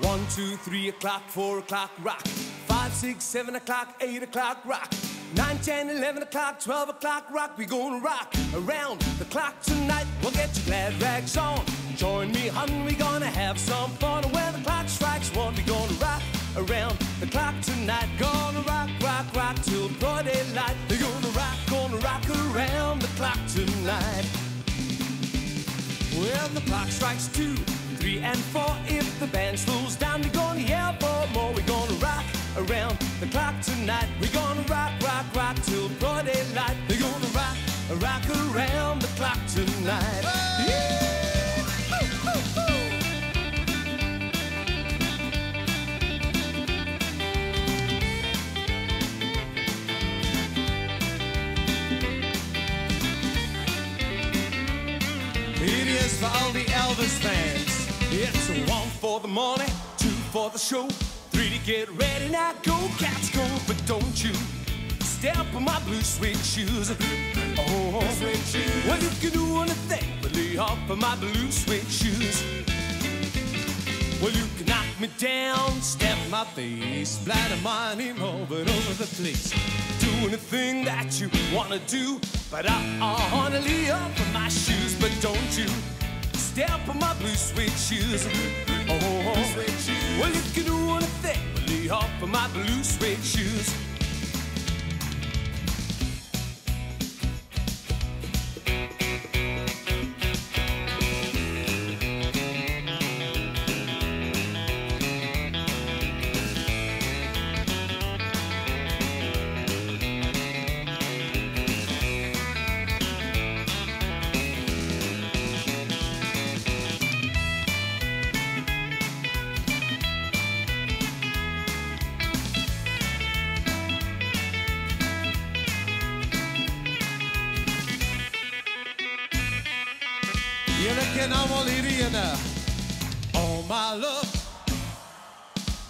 One, two, three o'clock, four o'clock, rock. Five, six, seven o'clock, eight o'clock, rock. Nine, ten, eleven o'clock, twelve o'clock, rock. We gonna rock around the clock tonight. We'll get your glad rags on. Join me, hun, we gonna have some fun. When the clock strikes one, we gonna rock around the clock tonight. Gonna rock, rock, rock till broad daylight. We're gonna rock, gonna rock around the clock tonight. Well, the clock strikes two, three, and four. If the band slows down, we're gonna yell for more. We're gonna rock around the clock tonight. We're gonna rock, rock, rock till broad daylight. We're gonna rock, rock around the clock tonight. Yeah! It is for all the Elvis fans. It's one for the morning, two for the show, three to get ready. Now go, cats, go, but don't you step on my blue suede shoes. Oh, well, you can do anything but lay off of my blue suede shoes. Well, you can knock me down, step my face, splatter money over and over the place. Do anything that you wanna do, but I, I wanna lay off of my shoes. But don't you step on my blue suede shoes. Oh, oh, oh. well, you can do anything but lay off of my blue suede shoes. You're looking on my lady and uh, oh my love.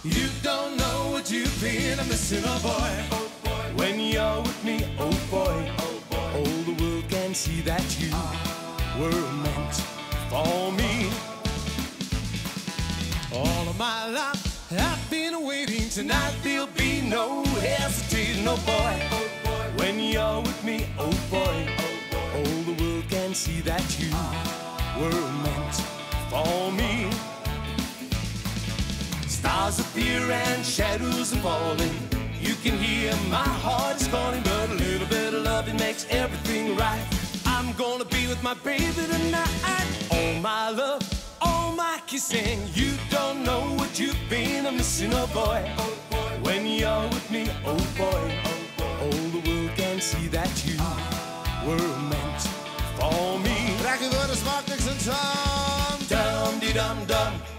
You don't know what you've been missing, oh boy. When you're with me, oh boy, all the world can see that you were meant for me. All of my life I've been waiting. Tonight there'll be no hesitating, oh boy. When you're with me, oh boy, all the world can see that you Stars appear and shadows are falling. You can hear my heart is calling, but a little bit of love it makes everything right. I'm gonna be with my baby tonight. Oh my love, oh my kissing. You don't know what you've been missing, oh boy. When you're with me, oh boy, all the world can see that you were meant for me. Lekker door de smaak, niks en Tom. Dum dum dum, oh boy.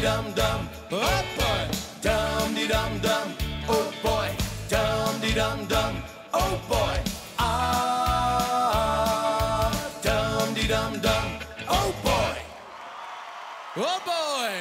Dum dum dum, oh boy. Dum de dum dum, oh boy. Dum de dum dum, oh boy. Ah, dum de dum dum, oh boy. Oh boy!